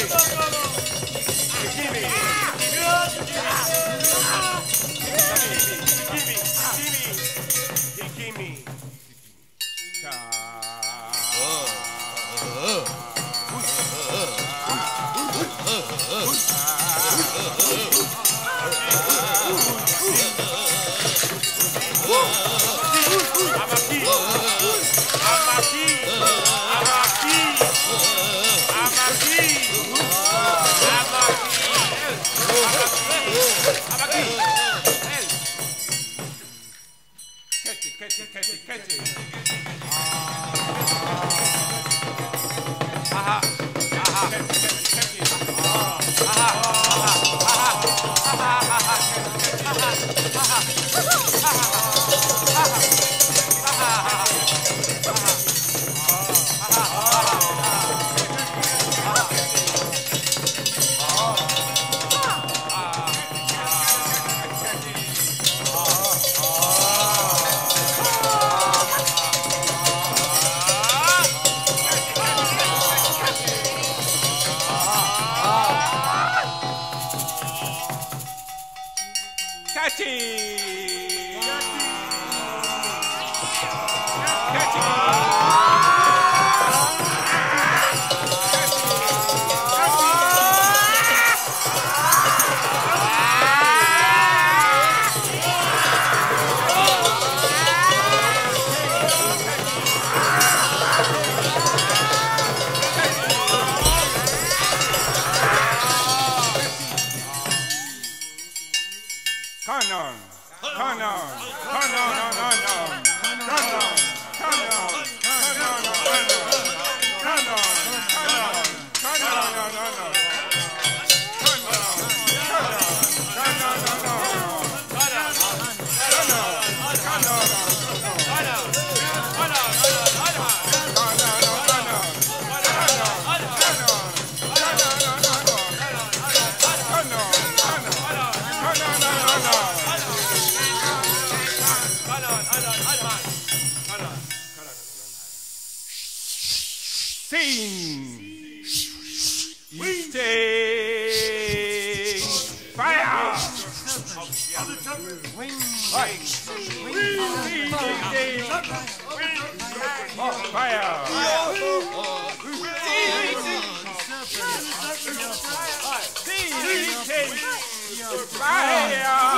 I'm a kid. catch it, catch it, catch it. Catty! Catty! Catty! no no no no no on, hang on. Hang on. Sing. Sing. You sing. Fire. Wing. Fire. Sing. Fire.